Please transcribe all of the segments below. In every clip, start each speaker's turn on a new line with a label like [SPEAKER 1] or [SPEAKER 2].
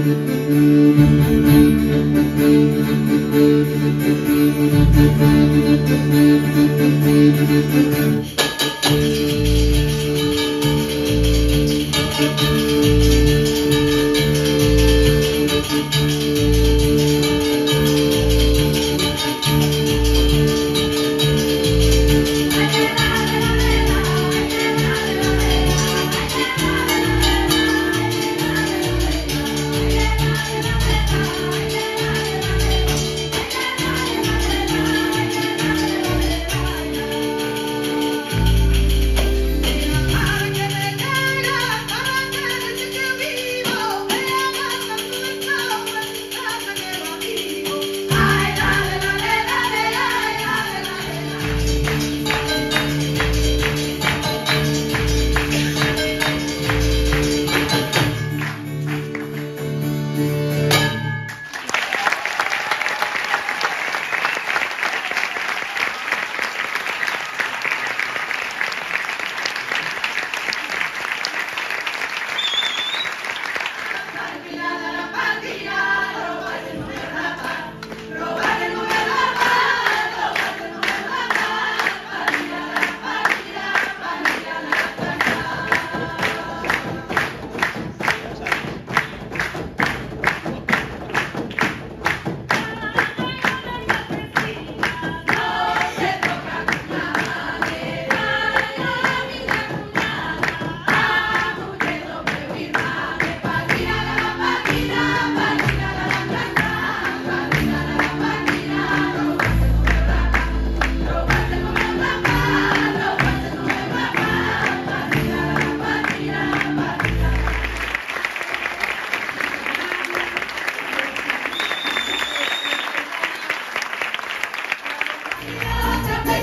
[SPEAKER 1] Thank you.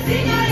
[SPEAKER 2] Señor.